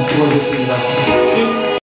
수고하셨습니다.